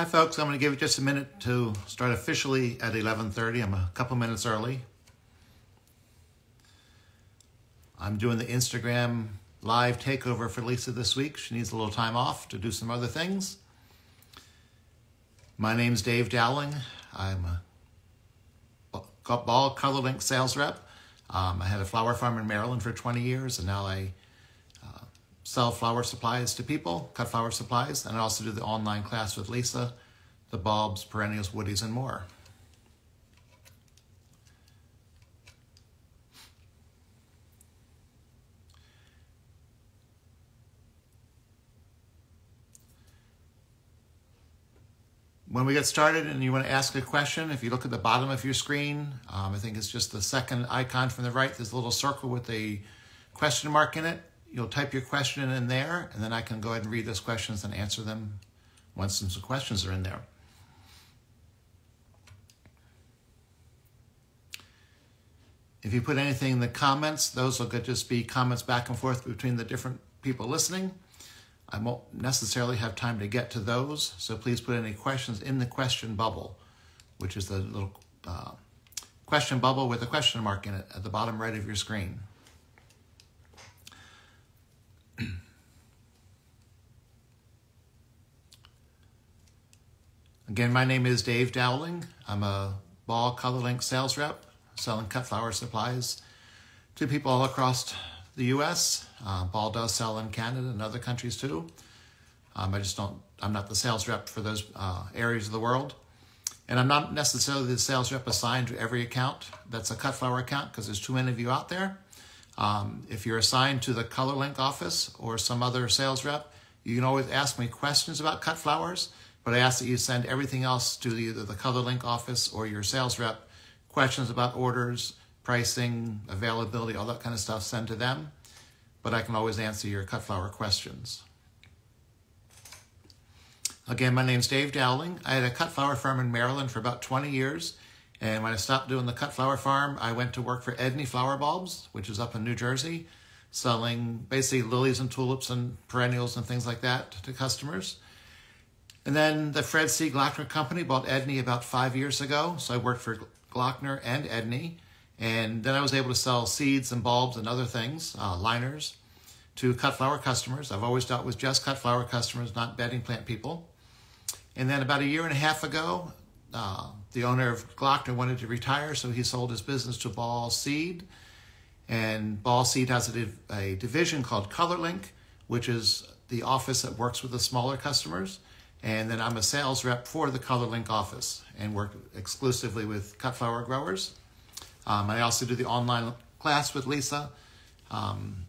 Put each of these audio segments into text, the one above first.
Hi folks, I'm going to give you just a minute to start officially at 11:30. I'm a couple minutes early. I'm doing the Instagram live takeover for Lisa this week. She needs a little time off to do some other things. My name's Dave Dowling. I'm a Ball ColorLink sales rep. Um, I had a flower farm in Maryland for 20 years, and now I sell flower supplies to people, cut flower supplies, and I also do the online class with Lisa, the bulbs, perennials, woodies, and more. When we get started and you want to ask a question, if you look at the bottom of your screen, um, I think it's just the second icon from the right, there's a little circle with a question mark in it you'll type your question in there, and then I can go ahead and read those questions and answer them once some questions are in there. If you put anything in the comments, those will just be comments back and forth between the different people listening. I won't necessarily have time to get to those, so please put any questions in the question bubble, which is the little uh, question bubble with a question mark in it at the bottom right of your screen. Again, my name is Dave Dowling. I'm a Ball ColorLink sales rep selling cut flower supplies to people all across the U.S. Uh, Ball does sell in Canada and other countries too. Um, I just don't, I'm not the sales rep for those uh, areas of the world. And I'm not necessarily the sales rep assigned to every account that's a cut flower account because there's too many of you out there. Um, if you're assigned to the ColorLink office or some other sales rep, you can always ask me questions about cut flowers. But I ask that you send everything else to either the ColorLink office or your sales rep. Questions about orders, pricing, availability, all that kind of stuff, send to them. But I can always answer your cut flower questions. Again, my name's Dave Dowling. I had a cut flower farm in Maryland for about 20 years. And when I stopped doing the cut flower farm, I went to work for Edney Flower Bulbs, which is up in New Jersey, selling basically lilies and tulips and perennials and things like that to customers. And then the Fred C. Glockner Company bought Edney about five years ago. So I worked for Glockner and Edney. And then I was able to sell seeds and bulbs and other things, uh, liners, to cut flower customers. I've always dealt with just cut flower customers, not bedding plant people. And then about a year and a half ago, uh, the owner of Glockner wanted to retire, so he sold his business to Ball Seed. And Ball Seed has a, a division called ColorLink, which is the office that works with the smaller customers. And then I'm a sales rep for the ColorLink office and work exclusively with cut flower growers. Um, I also do the online class with Lisa, um,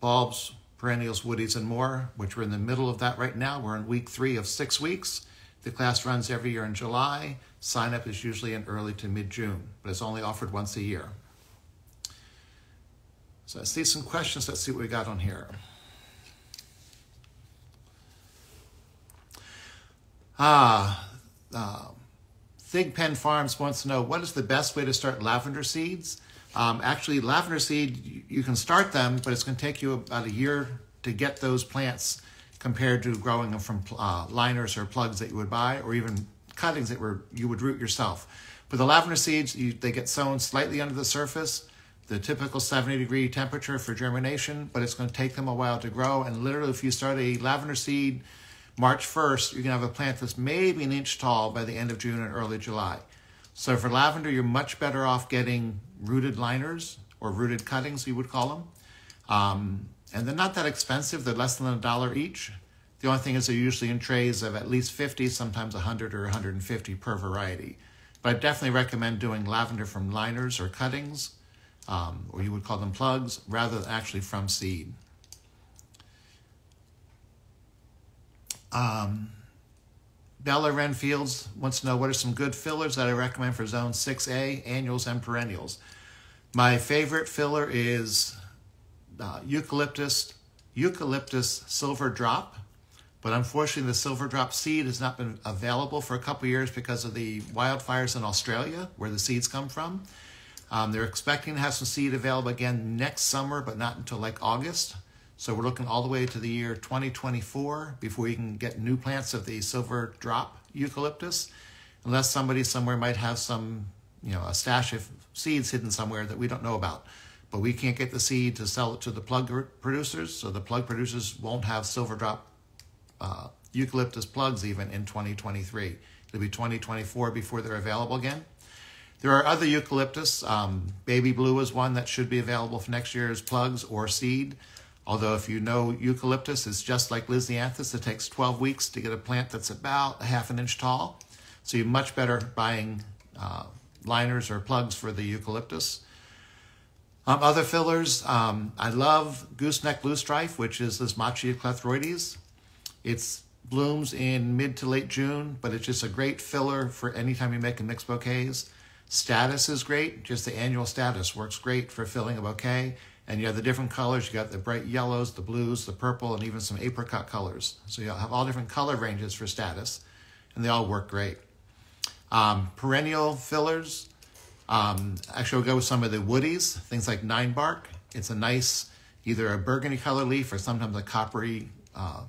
bulbs, perennials, woodies, and more, which we're in the middle of that right now. We're in week three of six weeks. The class runs every year in July. Sign up is usually in early to mid June, but it's only offered once a year. So I see some questions. Let's see what we got on here. Ah, uh, Thigpen Farms wants to know what is the best way to start lavender seeds? Um, actually, lavender seed, you can start them, but it's going to take you about a year to get those plants compared to growing them from uh, liners or plugs that you would buy, or even cuttings that were you would root yourself. For the lavender seeds, you, they get sown slightly under the surface, the typical 70 degree temperature for germination, but it's going to take them a while to grow. And literally, if you start a lavender seed March 1st, you're going to have a plant that's maybe an inch tall by the end of June and early July. So for lavender, you're much better off getting rooted liners or rooted cuttings, you would call them. Um, and they're not that expensive. They're less than a dollar each. The only thing is they're usually in trays of at least 50, sometimes 100 or 150 per variety. But I definitely recommend doing lavender from liners or cuttings, um, or you would call them plugs, rather than actually from seed. Um, Bella Renfields wants to know what are some good fillers that I recommend for zone 6A, annuals and perennials. My favorite filler is uh, eucalyptus, eucalyptus silver drop, but unfortunately the silver drop seed has not been available for a couple years because of the wildfires in Australia where the seeds come from. Um, they're expecting to have some seed available again next summer, but not until like August. So we're looking all the way to the year 2024 before you can get new plants of the silver drop eucalyptus, unless somebody somewhere might have some, you know, a stash of seeds hidden somewhere that we don't know about. But we can't get the seed to sell it to the plug producers, so the plug producers won't have silver drop uh, eucalyptus plugs even in 2023. It'll be 2024 before they're available again. There are other eucalyptus. Um, Baby Blue is one that should be available for next year's plugs or seed. Although if you know eucalyptus is just like Lisianthus, it takes 12 weeks to get a plant that's about a half an inch tall. So you're much better buying uh, liners or plugs for the eucalyptus. Um, other fillers, um, I love gooseneck loosestrife, which is Lysimachia clethroides. It blooms in mid to late June, but it's just a great filler for any time you're making mixed bouquets. Statice is great, just the annual statice works great for filling a bouquet. And you have the different colors. You got the bright yellows, the blues, the purple, and even some apricot colors. So you'll have all different color ranges for statice, and they all work great. Um, perennial fillers, um, actually we'll go with some of the woodies, things like nine bark. It's a nice, either a burgundy color leaf or sometimes a coppery, uh,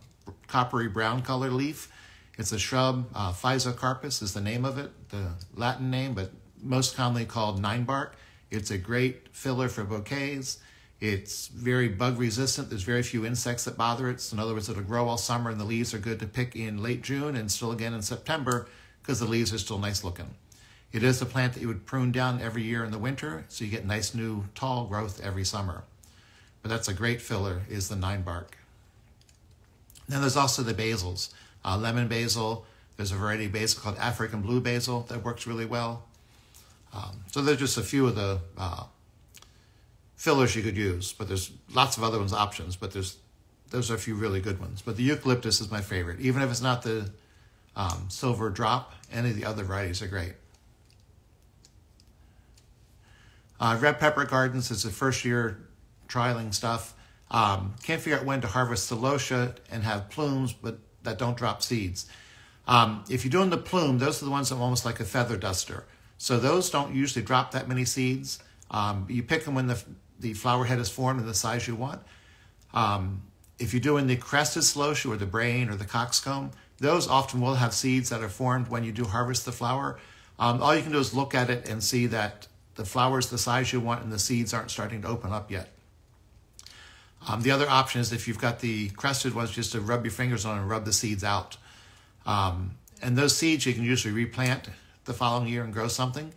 coppery brown color leaf. It's a shrub, uh, Physocarpus is the name of it, the Latin name, but most commonly called nine bark. It's a great filler for bouquets. It's very bug resistant. There's very few insects that bother it. So in other words, it'll grow all summer and the leaves are good to pick in late June and still again in September because the leaves are still nice looking. It is a plant that you would prune down every year in the winter so you get nice new tall growth every summer. But that's a great filler is the nine bark. Then there's also the basils. Uh, lemon basil, there's a variety of basil called African blue basil that works really well. Um, so there's just a few of the uh, fillers you could use, but there's lots of other ones options, but there's those are a few really good ones. But the eucalyptus is my favorite. Even if it's not the um, silver drop, any of the other varieties are great. Uh, Red Pepper Gardens is the first year trialing stuff. Um, can't figure out when to harvest celosia and have plumes, but that don't drop seeds. Um, if you're doing the plume, those are the ones that are almost like a feather duster. So those don't usually drop that many seeds. Um, you pick them when the the flower head is formed and the size you want. Um, if you're doing the crested celosia or the brain or the coxcomb, those often will have seeds that are formed when you do harvest the flower. Um, all you can do is look at it and see that the flowers the size you want and the seeds aren't starting to open up yet. Um, the other option is if you've got the crested ones, just to rub your fingers on and rub the seeds out. Um, and those seeds you can usually replant the following year and grow something.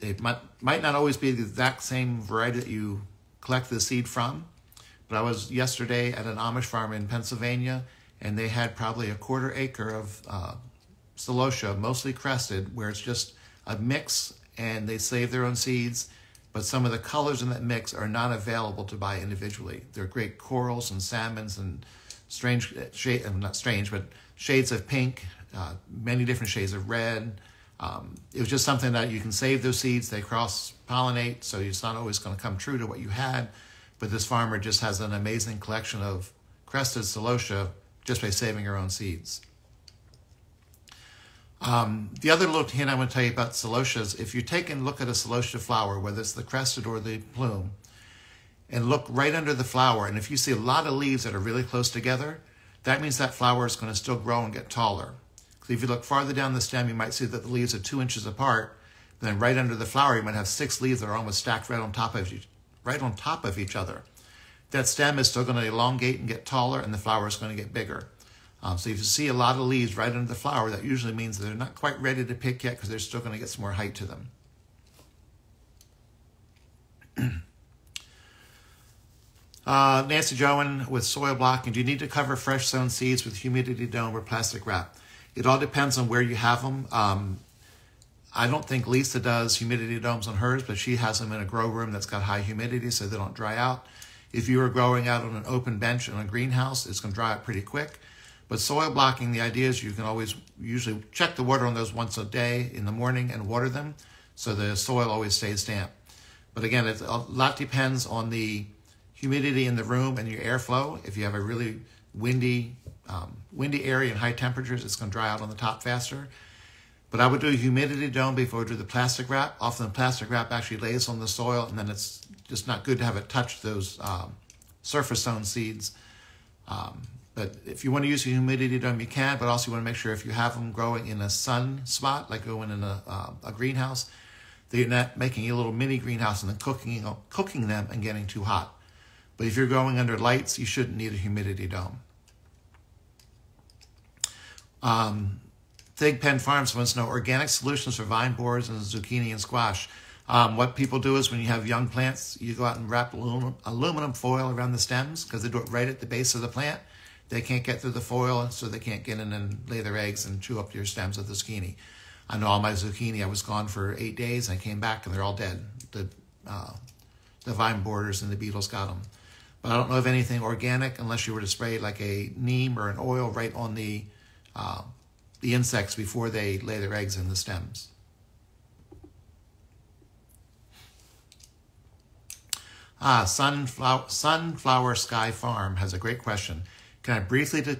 It might, might not always be the exact same variety that you collect the seed from. But I was yesterday at an Amish farm in Pennsylvania, and they had probably a quarter acre of uh, celosia, mostly crested, where it's just a mix, and they save their own seeds. But some of the colors in that mix are not available to buy individually. They're great corals and salmons and strange shade, not strange, but shades of pink, uh, many different shades of red, um, it was just something that you can save those seeds. They cross pollinate, so it's not always going to come true to what you had. But this farmer just has an amazing collection of crested celosia just by saving her own seeds. Um, the other little hint I want to tell you about celosias, if you take and look at a celosia flower, whether it's the crested or the plume, and look right under the flower, and if you see a lot of leaves that are really close together, that means that flower is going to still grow and get taller. So if you look farther down the stem, you might see that the leaves are two inches apart. Then right under the flower, you might have six leaves that are almost stacked right on top of each, right on top of each other. That stem is still going to elongate and get taller, and the flower is going to get bigger. Um, so if you see a lot of leaves right under the flower, that usually means they're not quite ready to pick yet because they're still going to get some more height to them. uh, Nancy Joan with soil blocking. Do you need to cover fresh sown seeds with humidity dome or plastic wrap? It all depends on where you have them. Um, I don't think Lisa does humidity domes on hers, but she has them in a grow room that's got high humidity so they don't dry out. If you are growing out on an open bench in a greenhouse, it's going to dry out pretty quick. But soil blocking, the idea is you can always usually check the water on those once a day in the morning and water them so the soil always stays damp. But again, it, a lot depends on the humidity in the room and your airflow. If you have a really windy um, windy area and high temperatures, it's going to dry out on the top faster. But I would do a humidity dome before I do the plastic wrap. Often the plastic wrap actually lays on the soil and then it's just not good to have it touch those um, surface sown seeds. Um, but if you want to use a humidity dome, you can, but also you want to make sure if you have them growing in a sun spot, like going in a, uh, a greenhouse, that you're not making a little mini greenhouse and then cooking, cooking them and getting too hot. But if you're growing under lights, you shouldn't need a humidity dome. Um, Thigpen Farms wants to know organic solutions for vine borers and zucchini and squash. Um, what people do is when you have young plants, you go out and wrap aluminum, aluminum foil around the stems because they do it right at the base of the plant. They can't get through the foil, so they can't get in and lay their eggs and chew up your stems of the zucchini. I know all my zucchini, I was gone for eight days I came back and they're all dead. The, uh, the vine borers and the beetles got them. But I don't know of anything organic unless you were to spray like a neem or an oil right on the, uh, the insects before they lay their eggs in the stems. Ah, Sunflower, Sunflower Sky Farm has a great question. Can I briefly to,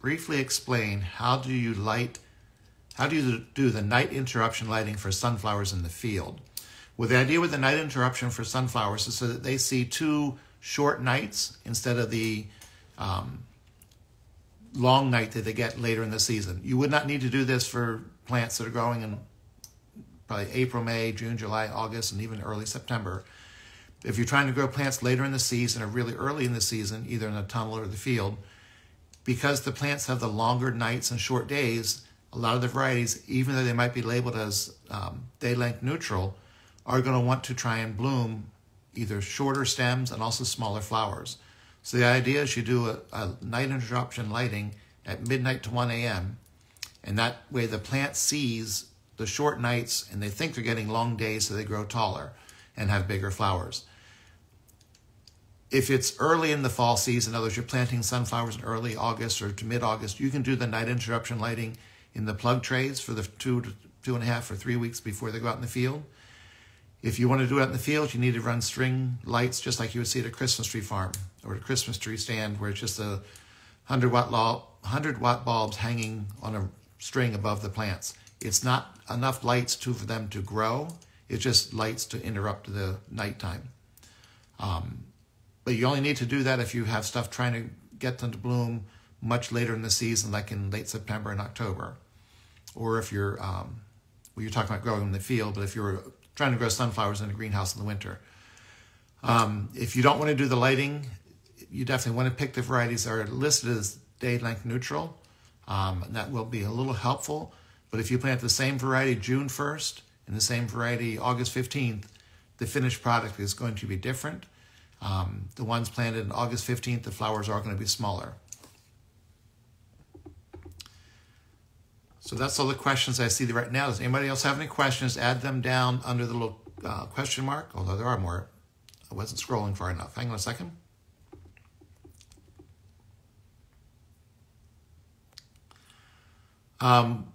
briefly explain how do you light how do you do the night interruption lighting for sunflowers in the field? Well, the idea with the night interruption for sunflowers is so that they see two short nights instead of the um, long night that they get later in the season. You would not need to do this for plants that are growing in probably April, May, June, July, August, and even early September. If you're trying to grow plants later in the season or really early in the season, either in a tunnel or the field, because the plants have the longer nights and short days, a lot of the varieties, even though they might be labeled as um, day length neutral, are going to want to try and bloom either shorter stems and also smaller flowers. So the idea is you do a, a night interruption lighting at midnight to 1 a.m. And that way the plant sees the short nights and they think they're getting long days so they grow taller and have bigger flowers if it's early in the fall season, in other words, you're planting sunflowers in early August or to mid-August, you can do the night interruption lighting in the plug trays for the two to two and a half or three weeks before they go out in the field. If you want to do it in the field, you need to run string lights just like you would see at a Christmas tree farm or a Christmas tree stand where it's just a 100 watt, 100 watt bulbs hanging on a string above the plants. It's not enough lights to, for them to grow. It's just lights to interrupt the nighttime. Um, but you only need to do that if you have stuff trying to get them to bloom much later in the season, like in late September and October. Or if you're, um, well, you're talking about growing in the field, but if you're trying to grow sunflowers in a greenhouse in the winter. Um, if you don't want to do the lighting, you definitely want to pick the varieties that are listed as day length neutral. Um, and that will be a little helpful. But if you plant the same variety June 1st and the same variety August 15th, the finished product is going to be different. Um, the ones planted on August 15th, the flowers are going to be smaller. So that's all the questions I see right now. Does anybody else have any questions? Add them down under the little uh, question mark, although there are more. I wasn't scrolling far enough. Hang on a second. Um,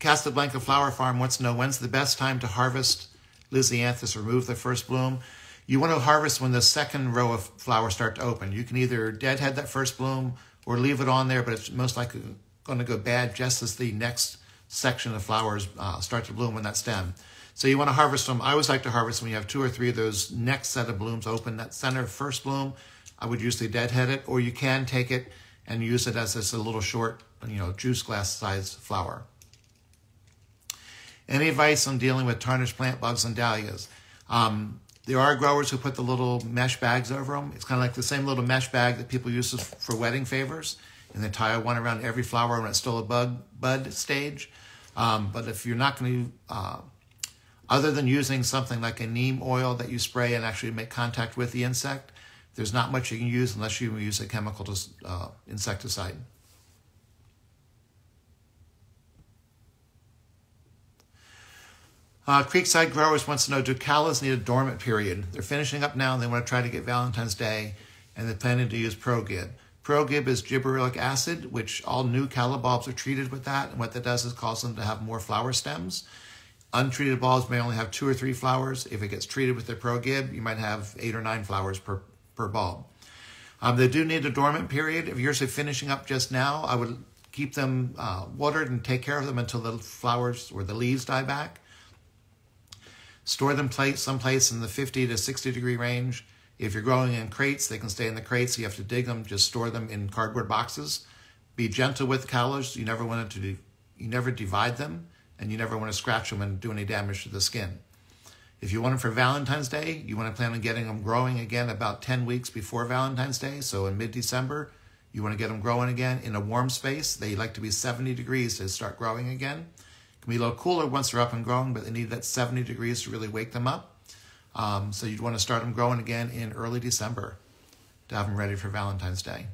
Casablanca Flower Farm wants to know when's the best time to harvest Lisianthus, remove the first bloom. You want to harvest when the second row of flowers start to open. You can either deadhead that first bloom or leave it on there, but it's most likely going to go bad just as the next section of flowers uh, start to bloom on that stem. So you want to harvest them. I always like to harvest when you have two or three of those next set of blooms open. That center first bloom, I would usually deadhead it, or you can take it and use it as a little short, you know, juice glass size flower. Any advice on dealing with tarnished plant bugs and dahlias? Um, there are growers who put the little mesh bags over them. It's kind of like the same little mesh bag that people use for wedding favors, and they tie one around every flower when it's still a bud bud stage. Um, but if you're not going to, uh, other than using something like a neem oil that you spray and actually make contact with the insect, there's not much you can use unless you use a chemical uh, insecticide. Uh, Creekside Growers wants to know, do callas need a dormant period? They're finishing up now and they want to try to get Valentine's Day and they're planning to use ProGib. ProGib is gibberellic acid, which all new calla bulbs are treated with that. And what that does is cause them to have more flower stems. Untreated bulbs may only have two or three flowers. If it gets treated with the ProGib, you might have eight or nine flowers per, per bulb. Um, they do need a dormant period. If yours are finishing up just now, I would keep them uh, watered and take care of them until the flowers or the leaves die back store them place someplace in the 50 to 60 degree range, If you're growing in crates, they can stay in the crates. You have to dig them, just store them in cardboard boxes. Be gentle with callas. You never want to, you never divide them, and you never want to scratch them and do any damage to the skin. If you want them for Valentine's Day, you want to plan on getting them growing again about 10 weeks before Valentine's Day. So in mid-December, you want to get them growing again in a warm space. They like to be 70 degrees to start growing again. Can be a little cooler once they're up and growing, but they need that 70 degrees to really wake them up. Um, so you'd want to start them growing again in early December to have them ready for Valentine's Day.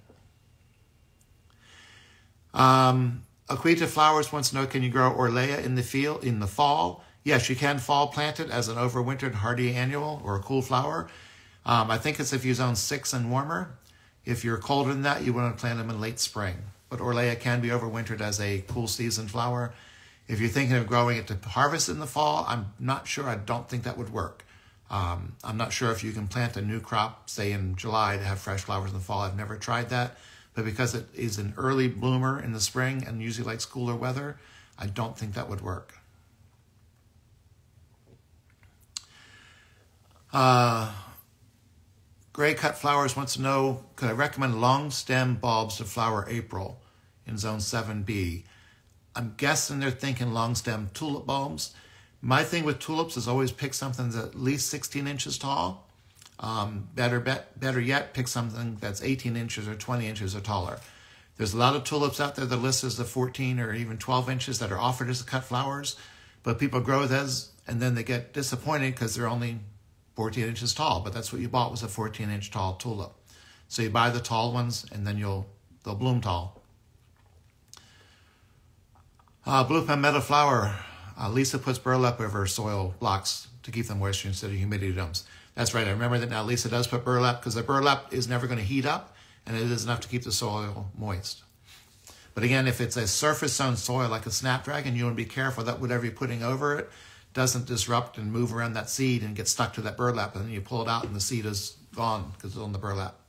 Um, Aquita Flowers wants to know, can you grow Orlaya in the field in the fall? Yes, you can fall plant it as an overwintered hardy annual or a cool flower. Um, I think it's if you zone six and warmer. If you're colder than that, you want to plant them in late spring. But Orlaya can be overwintered as a cool season flower. If you're thinking of growing it to harvest in the fall, I'm not sure. I don't think that would work. Um, I'm not sure if you can plant a new crop, say in July, to have fresh flowers in the fall. I've never tried that. But because it is an early bloomer in the spring and usually likes cooler weather, I don't think that would work. Uh, Gray Cut Flowers wants to know, could I recommend long stem bulbs to flower April in zone 7B? I'm guessing they're thinking long stem tulip bulbs. My thing with tulips is always pick something that's at least 16 inches tall. Um, better, bet, better yet, pick something that's 18 inches or 20 inches or taller. There's a lot of tulips out there that list as the 14 or even 12 inches that are offered as cut flowers, but people grow those and then they get disappointed because they're only 14 inches tall, but that's what you bought was a 14 inch tall tulip. So you buy the tall ones and then you'll they'll bloom tall. Uh, blue palmetto flower. Uh, Lisa puts burlap over soil blocks to keep them moisture instead of humidity dumps. That's right. I remember that now. Lisa does put burlap because the burlap is never going to heat up and it is enough to keep the soil moist. But again, if it's a surface sown soil like a snapdragon, you want to be careful that whatever you're putting over it doesn't disrupt and move around that seed and get stuck to that burlap, and then you pull it out and the seed is gone because it's on the burlap.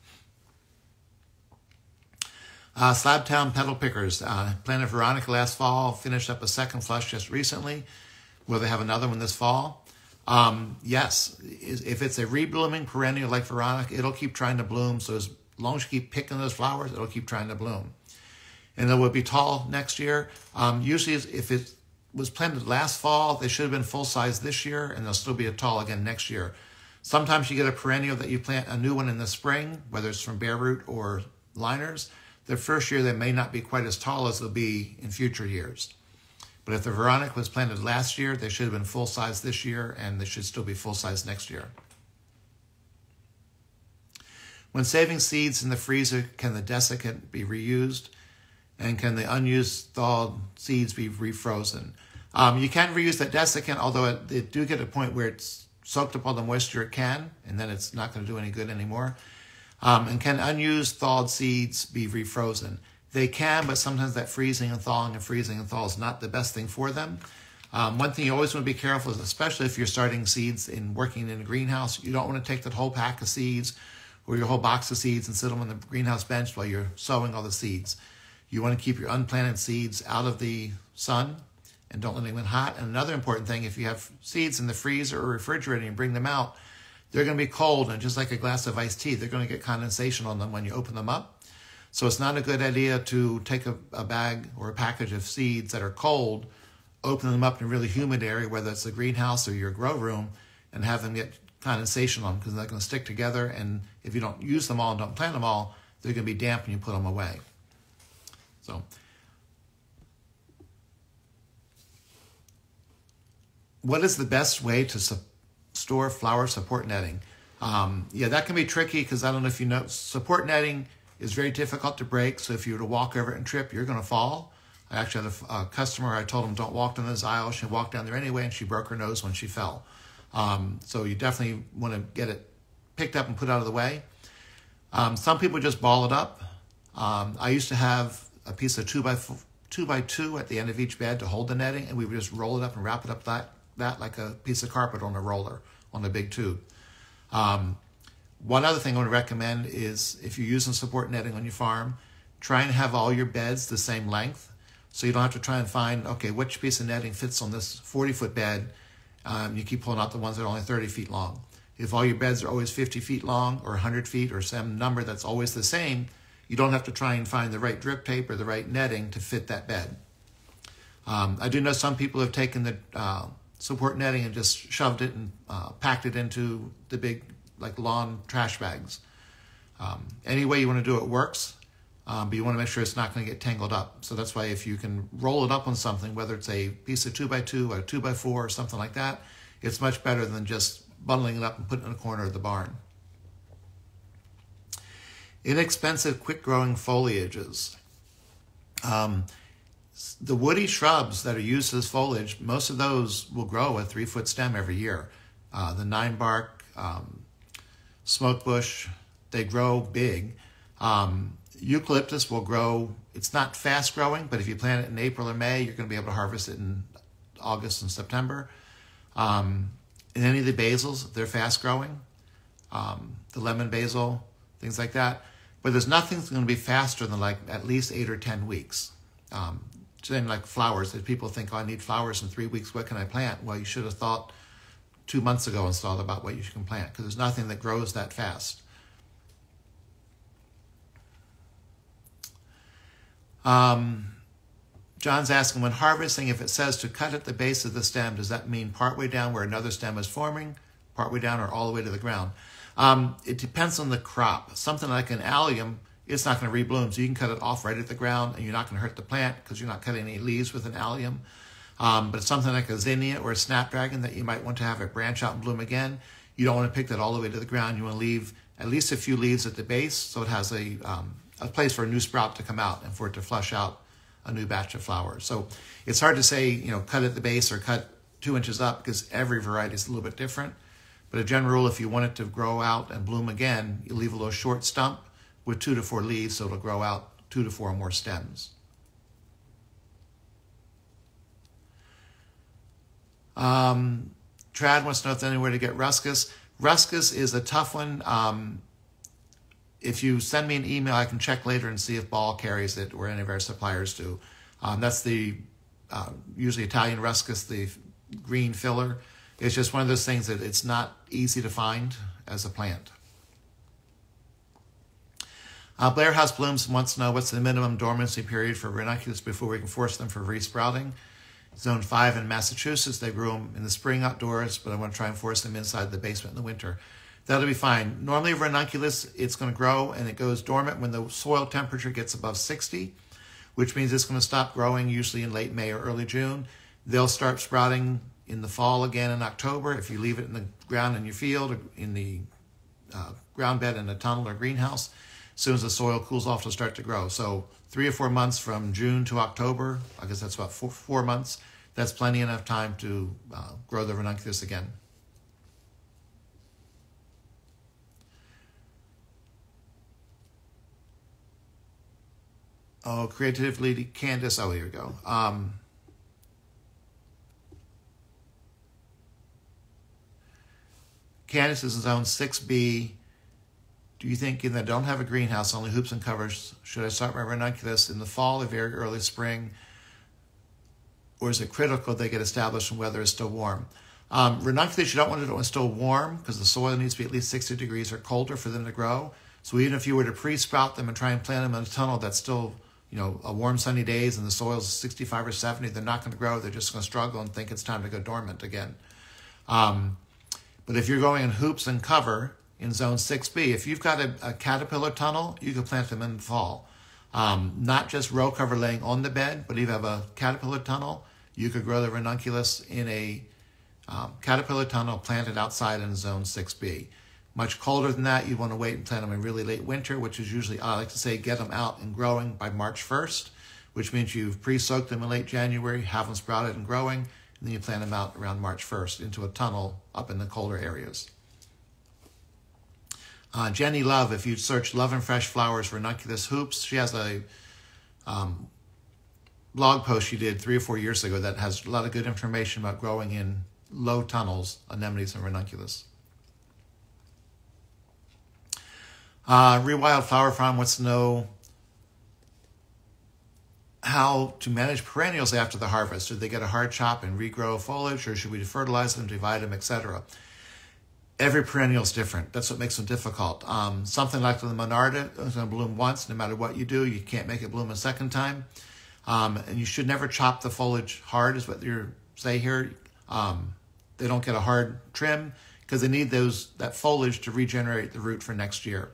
Uh, Slabtown Petal Pickers uh, planted Veronica last fall, finished up a second flush just recently. Will they have another one this fall? Um, yes, if it's a reblooming perennial like Veronica, it'll keep trying to bloom. So as long as you keep picking those flowers, it'll keep trying to bloom. And it will be tall next year. Um, usually, if it was planted last fall. They should have been full size this year, and they'll still be a tall again next year. Sometimes you get a perennial that you plant a new one in the spring, whether it's from bare root or liners. The first year they may not be quite as tall as they'll be in future years. But if the Veronica was planted last year, they should have been full size this year, and they should still be full size next year. When saving seeds in the freezer, can the desiccant be reused? And can the unused thawed seeds be refrozen? Um, you can reuse that desiccant, although it, it do get a point where it's soaked up all the moisture it can, and then it's not going to do any good anymore. Um, and can unused thawed seeds be refrozen? They can, but sometimes that freezing and thawing and freezing and thaw is not the best thing for them. Um, one thing you always want to be careful is, especially if you're starting seeds in working in a greenhouse, you don't want to take that whole pack of seeds or your whole box of seeds and sit them on the greenhouse bench while you're sowing all the seeds. You want to keep your unplanted seeds out of the sun and don't let them get hot. And another important thing, if you have seeds in the freezer or refrigerator and bring them out, they're going to be cold. And just like a glass of iced tea, they're going to get condensation on them when you open them up. So it's not a good idea to take a, a bag or a package of seeds that are cold, open them up in a really humid area, whether it's a greenhouse or your grow room, and have them get condensation on them because they're going to stick together. And if you don't use them all and don't plant them all, they're going to be damp when you put them away. So, what is the best way to store flower support netting? Um, yeah, that can be tricky because I don't know if you know, support netting is very difficult to break. So if you were to walk over it and trip, you're going to fall. I actually had a, a, customer, I told him, don't walk down this aisle. She walked down there anyway, and she broke her nose when she fell. Um, so you definitely want to get it picked up and put out of the way. Um, some people just ball it up. Um, I used to have a piece of two by two by two at the end of each bed to hold the netting, and we would just roll it up and wrap it up that that like a piece of carpet on a roller on a big tube. Um, one other thing I would recommend is if you're using support netting on your farm, try and have all your beds the same length, so you don't have to try and find okay which piece of netting fits on this 40 foot bed. Um, you keep pulling out the ones that are only 30 feet long. If all your beds are always 50 feet long or 100 feet or some number that's always the same, you don't have to try and find the right drip tape or the right netting to fit that bed. Um, I do know some people have taken the uh, support netting and just shoved it and uh, packed it into the big like lawn trash bags. Um, any way you want to do it works, um, but you want to make sure it's not going to get tangled up. So that's why if you can roll it up on something, whether it's a piece of two by two or two by four or something like that, it's much better than just bundling it up and putting it in a corner of the barn. Inexpensive, quick growing foliages. Um, the woody shrubs that are used as foliage, most of those will grow a three foot stem every year. Uh, the nine bark, um, smoke bush, they grow big. Um, eucalyptus will grow, it's not fast growing, but if you plant it in April or May, you're going to be able to harvest it in August and September. Um, and any of the basils, they're fast growing. Um, the lemon basil, things like that. But there's nothing that's going to be faster than like at least eight or 10 weeks. Um, same like flowers, that people think, oh, I need flowers in three weeks, what can I plant? Well, you should have thought two months ago and thought about what you can plant because there's nothing that grows that fast. Um, John's asking, when harvesting, if it says to cut at the base of the stem, does that mean partway down where another stem is forming, partway down, or all the way to the ground? Um, it depends on the crop. Something like an allium, it's not going to rebloom, so you can cut it off right at the ground, and you're not going to hurt the plant because you're not cutting any leaves with an allium. Um, but something like a zinnia or a snapdragon that you might want to have it branch out and bloom again, you don't want to pick that all the way to the ground. You want to leave at least a few leaves at the base so it has a, um, a place for a new sprout to come out and for it to flush out a new batch of flowers. So it's hard to say, you know, cut at the base or cut two inches up because every variety is a little bit different. But a general rule, if you want it to grow out and bloom again, you leave a little short stump with two to four leaves so it'll grow out two to four more stems. Um, Trad wants to know if there's anywhere to get Ruscus. Ruscus is a tough one. Um, if you send me an email, I can check later and see if Ball carries it or any of our suppliers do. Um, that's the uh, usually Italian Ruscus, the green filler. It's just one of those things that it's not easy to find as a plant. Uh, Blair House Blooms wants to know what's the minimum dormancy period for ranunculus before we can force them for resprouting. Zone 5 in Massachusetts, they grew them in the spring outdoors, but I want to try and force them inside the basement in the winter. That'll be fine. Normally, ranunculus, it's going to grow and it goes dormant when the soil temperature gets above 60, which means it's going to stop growing usually in late May or early June. They'll start sprouting in the fall again in October if you leave it in the ground in your field or in the uh, ground bed in a tunnel or greenhouse. As soon as the soil cools off, they'll start to grow. So three or four months from June to October, I guess that's about four, four months, that's plenty enough time to uh, grow the ranunculus again. Oh, creatively, Candace. Oh, here we go. Um, Candace is in zone 6B. Do you think in that don't have a greenhouse, only hoops and covers, should I start my ranunculus in the fall or very early spring? Or is it critical they get established when weather is still warm? Um, ranunculus, you don't want it when it's still warm because the soil needs to be at least 60 degrees or colder for them to grow. So even if you were to pre-sprout them and try and plant them in a tunnel that's still you know, a warm sunny days and the soil's 65 or 70, they're not going to grow. They're just going to struggle and think it's time to go dormant again. Um, but if you're going in hoops and cover in zone 6B, if you've got a, a caterpillar tunnel, you can plant them in the fall. Um, not just row cover laying on the bed, but if you have a caterpillar tunnel, you could grow the ranunculus in a um, caterpillar tunnel planted outside in zone 6B. Much colder than that, you'd want to wait and plant them in really late winter, which is usually, I like to say, get them out and growing by March 1st, which means you've pre-soaked them in late January, have them sprouted and growing, and then you plant them out around March 1st into a tunnel up in the colder areas. Uh, Jennie Love, if you search Love and Fresh Flowers ranunculus hoops, she has a um, blog post she did three or four years ago that has a lot of good information about growing in low tunnels, anemones and ranunculus. Uh, Rewild Flower Farm wants to know how to manage perennials after the harvest. Should they get a hard chop and regrow foliage, or should we fertilize them, divide them, etc.? Every perennial is different. That's what makes them difficult. Um, something like the Monarda is going to bloom once, no matter what you do. You can't make it bloom a second time. Um, and you should never chop the foliage hard, is what you're say here. Um, they don't get a hard trim because they need those that foliage to regenerate the root for next year.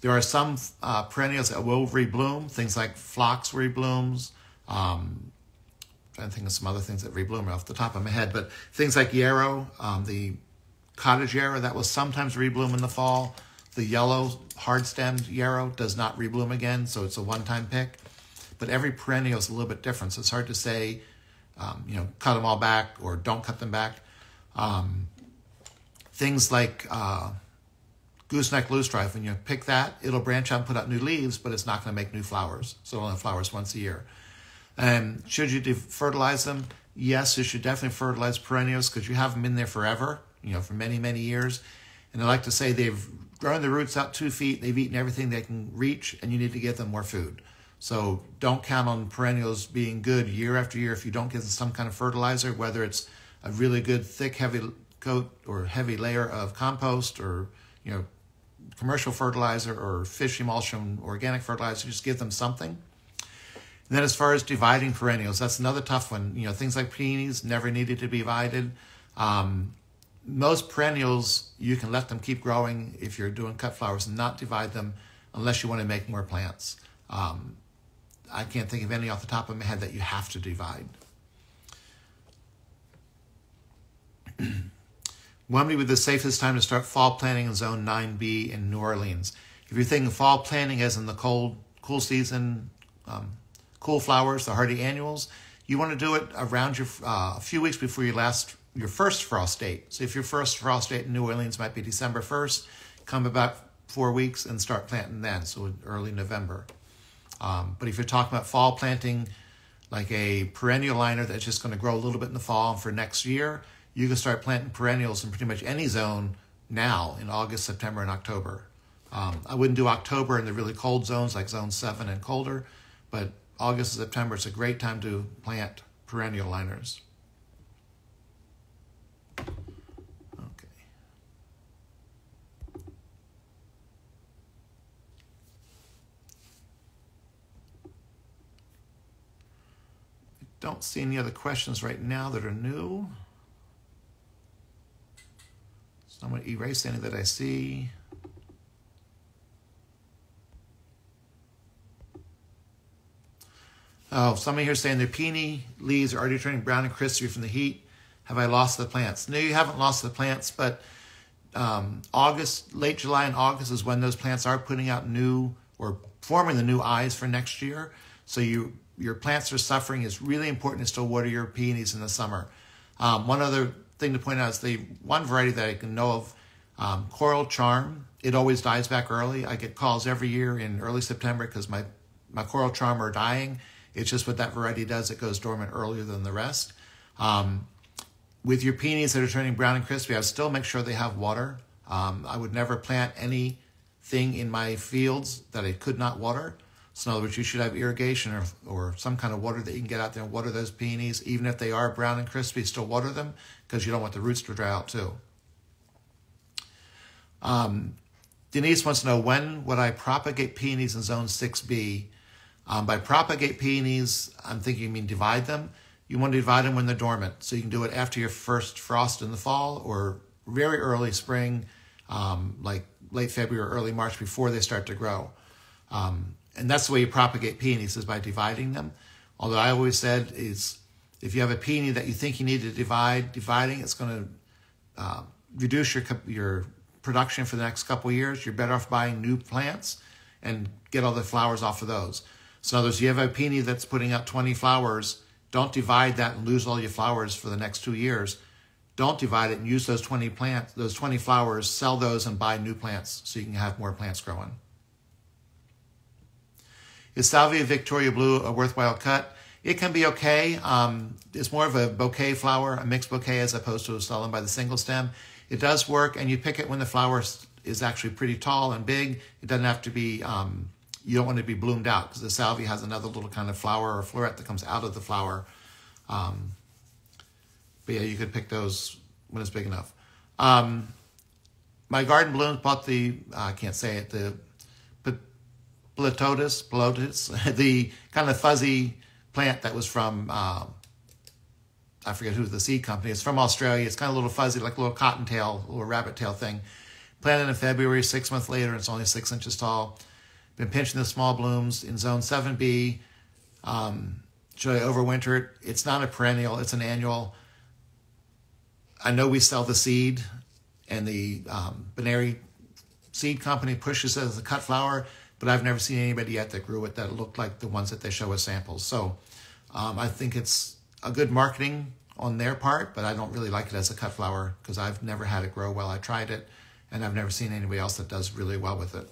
There are some uh, perennials that will rebloom, things like phlox reblooms. Um, I'm trying to think of some other things that rebloom off the top of my head, but things like yarrow, um, the cottage yarrow that will sometimes rebloom in the fall. The yellow hard-stemmed yarrow does not rebloom again, so it's a one-time pick. But every perennial is a little bit different, so it's hard to say, um, you know, cut them all back or don't cut them back. Um, things like uh, gooseneck loosestrife, when you pick that, it'll branch out and put out new leaves, but it's not going to make new flowers. So it'll have flowers once a year. And should you fertilize them? Yes, you should definitely fertilize perennials because you have them in there forever you know, for many, many years. And I like to say they've grown the roots out two feet, they've eaten everything they can reach, and you need to give them more food. So don't count on perennials being good year after year if you don't give them some kind of fertilizer, whether it's a really good thick, heavy coat or heavy layer of compost or, you know, commercial fertilizer or fish emulsion, organic fertilizer, just give them something. And then as far as dividing perennials, that's another tough one. You know, things like peonies never needed to be divided. Um, most perennials, you can let them keep growing if you're doing cut flowers and not divide them unless you want to make more plants. Um, I can't think of any off the top of my head that you have to divide. when would be the safest time to start fall planting in Zone 9B in New Orleans? If you're thinking fall planting as in the cold, cool season, um, cool flowers, the hardy annuals, you want to do it around your uh, a few weeks before your last your first frost date. So if your first frost date in New Orleans might be December 1st, come about four weeks and start planting then, so early November. Um, but if you're talking about fall planting, like a perennial liner that's just going to grow a little bit in the fall and for next year, you can start planting perennials in pretty much any zone now in August, September, and October. Um, I wouldn't do October in the really cold zones like zone 7 and colder, but August and September is a great time to plant perennial liners. Don't see any other questions right now that are new. So I'm going to erase any that I see. Oh, somebody here saying their peony leaves are already turning brown and crispy from the heat. Have I lost the plants? No, you haven't lost the plants, but um, August, late July and August is when those plants are putting out new or forming the new eyes for next year. So you your plants are suffering, it's really important to still water your peonies in the summer. Um, one other thing to point out is the one variety that I can know of, um, Coral Charm. It always dies back early. I get calls every year in early September because my, my Coral Charm are dying. It's just what that variety does. It goes dormant earlier than the rest. Um, with your peonies that are turning brown and crispy, I still make sure they have water. Um, I would never plant anything in my fields that I could not water. So in other words, you should have irrigation or, or some kind of water that you can get out there and water those peonies. Even if they are brown and crispy, still water them because you don't want the roots to dry out too. Um, Denise wants to know when would I propagate peonies in zone 6B? Um, by propagate peonies, I'm thinking you mean divide them. You want to divide them when they're dormant. So you can do it after your first frost in the fall or very early spring, um, like late February or early March before they start to grow. Um, and that's the way you propagate peonies is by dividing them. Although I always said is if you have a peony that you think you need to divide, dividing it's going to uh, reduce your your production for the next couple years. You're better off buying new plants and get all the flowers off of those. So in other words, you have a peony that's putting out 20 flowers, don't divide that and lose all your flowers for the next two years. Don't divide it and use those 20 plants, those 20 flowers, sell those and buy new plants so you can have more plants growing. Is Salvia Victoria Blue a worthwhile cut? It can be okay. Um, it's more of a bouquet flower, a mixed bouquet, as opposed to a selling by the single stem. It does work, and you pick it when the flower is actually pretty tall and big. It doesn't have to be, um, you don't want it to be bloomed out because the salvia has another little kind of flower or floret that comes out of the flower. Um, but yeah, you could pick those when it's big enough. Um, my garden blooms bought the uh, I can't say it the Ptilotus, Ptilotus, the kind of fuzzy plant that was from um, I forget who the seed company. It's from Australia. It's kind of a little fuzzy, like a little cottontail, little rabbit tail thing. Planted in February. Six months later, it's only six inches tall. Been pinching the small blooms in zone 7B. Um, should I overwinter it? It's not a perennial. It's an annual. I know we sell the seed, and the um, Benary Seed Company pushes it as a cut flower, but I've never seen anybody yet that grew it that looked like the ones that they show as samples. So um, I think it's a good marketing on their part, but I don't really like it as a cut flower because I've never had it grow well. I tried it, and I've never seen anybody else that does really well with it.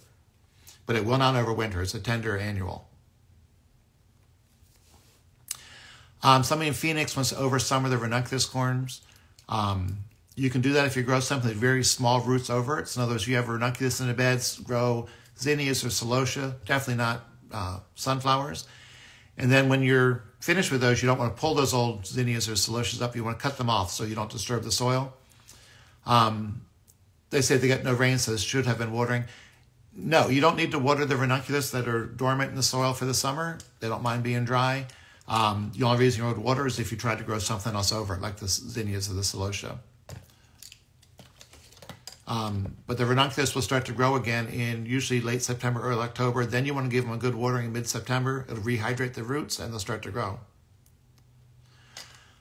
But it will not overwinter. It's a tender annual. Um, somebody in Phoenix wants to oversummer the ranunculus corms. Um, you can do that if you grow something with very small roots over it. So in other words, you have ranunculus in the beds, grow zinnias or celosia, definitely not uh, sunflowers. And then when you're finished with those, you don't want to pull those old zinnias or celosias up. You want to cut them off so you don't disturb the soil. Um, they say they get no rain, so this should have been watering. No, you don't need to water the ranunculus that are dormant in the soil for the summer. They don't mind being dry. Um, the only reason you would water is if you tried to grow something else over it, like the zinnias or the celosia. Um, but the ranunculus will start to grow again in usually late September, early October. Then you want to give them a good watering in mid-September. It'll rehydrate the roots and they'll start to grow.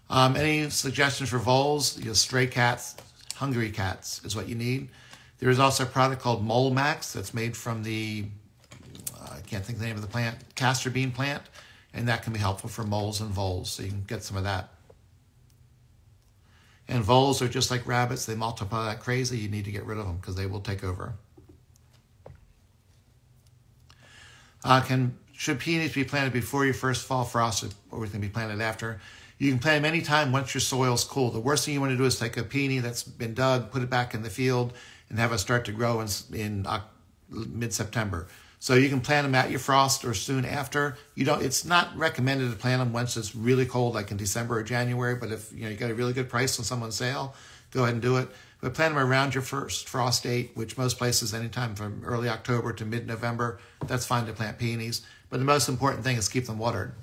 Um, any suggestions for voles? You know, stray cats, hungry cats is what you need. There is also a product called Mole Max that's made from the, uh, I can't think the name of the plant, castor bean plant, and that can be helpful for moles and voles, so you can get some of that. And voles are just like rabbits. They multiply like crazy. You need to get rid of them because they will take over. Uh, can Should peonies be planted before your first fall frost or can be planted after? You can plant them anytime once your soil's cool. The worst thing you want to do is take a peony that's been dug, put it back in the field, and have it start to grow in, in uh, mid-September. So you can plant them at your frost or soon after. You don't. It's not recommended to plant them once it's really cold, like in December or January. But if you know you got a really good price on someone's sale, go ahead and do it. But plant them around your first frost date, which most places anytime from early October to mid-November. That's fine to plant peonies. But the most important thing is keep them watered.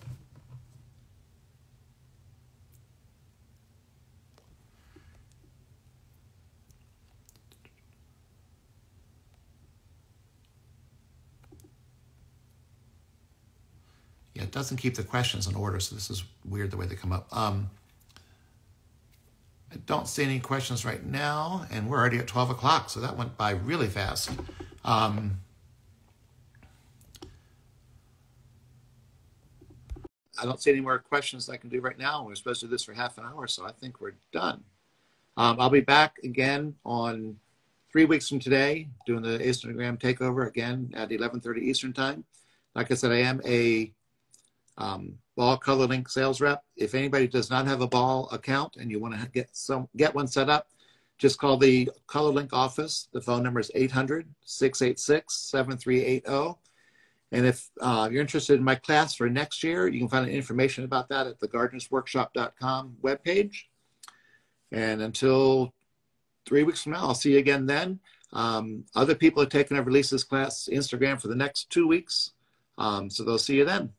Yeah, it doesn't keep the questions in order, so this is weird the way they come up. Um, I don't see any questions right now, and we're already at 12 o'clock, so that went by really fast. Um, I don't see any more questions I can do right now. We're supposed to do this for half an hour, so I think we're done. Um, I'll be back again on three weeks from today, doing the Instagram takeover again at 11:30 Eastern time. Like I said, I am a um, Ball ColorLink sales rep. If anybody does not have a ball account and you want to get some get one set up, just call the color link office. The phone number is 800-686-7380. And if uh, you're interested in my class for next year, you can find information about that at the gardenersworkshop.com webpage. And until three weeks from now, I'll see you again then. Um, other people are taking over Lisa's class Instagram for the next two weeks. Um, so they'll see you then.